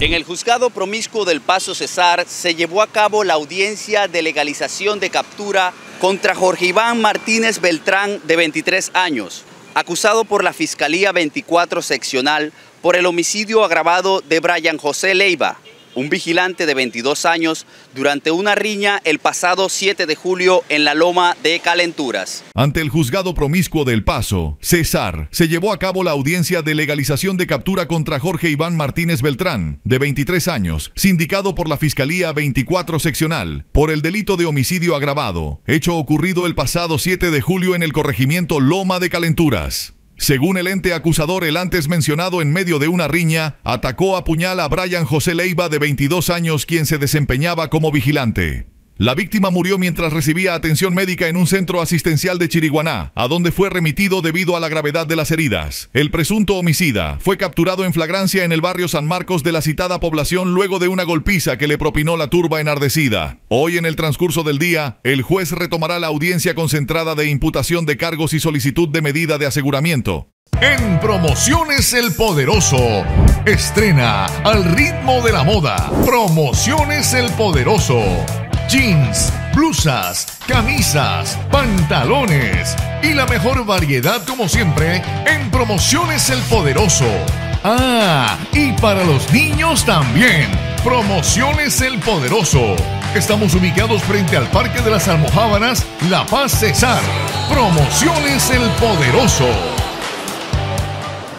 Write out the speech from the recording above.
En el juzgado promiscuo del Paso Cesar se llevó a cabo la audiencia de legalización de captura contra Jorge Iván Martínez Beltrán, de 23 años, acusado por la Fiscalía 24 Seccional por el homicidio agravado de Brian José Leiva, un vigilante de 22 años durante una riña el pasado 7 de julio en la Loma de Calenturas. Ante el juzgado promiscuo del Paso, César, se llevó a cabo la audiencia de legalización de captura contra Jorge Iván Martínez Beltrán, de 23 años, sindicado por la Fiscalía 24 Seccional, por el delito de homicidio agravado, hecho ocurrido el pasado 7 de julio en el corregimiento Loma de Calenturas. Según el ente acusador, el antes mencionado en medio de una riña, atacó a puñal a Brian José Leiva de 22 años quien se desempeñaba como vigilante. La víctima murió mientras recibía atención médica en un centro asistencial de Chiriguaná, a donde fue remitido debido a la gravedad de las heridas. El presunto homicida fue capturado en flagrancia en el barrio San Marcos de la citada población luego de una golpiza que le propinó la turba enardecida. Hoy en el transcurso del día, el juez retomará la audiencia concentrada de imputación de cargos y solicitud de medida de aseguramiento. En Promociones El Poderoso. Estrena al ritmo de la moda. Promociones El Poderoso jeans, blusas, camisas, pantalones y la mejor variedad como siempre en Promociones El Poderoso. Ah, y para los niños también. Promociones El Poderoso. Estamos ubicados frente al Parque de las Almojábanas, La Paz Cesar. Promociones El Poderoso.